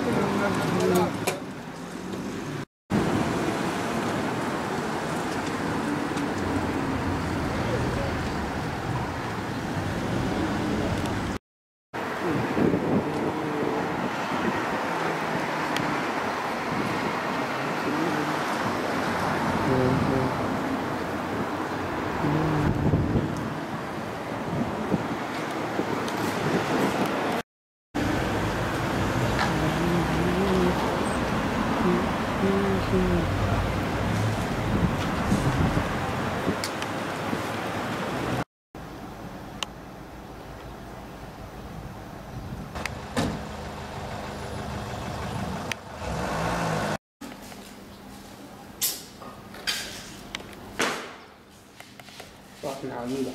Mm-hmm. fucking hell, I knew.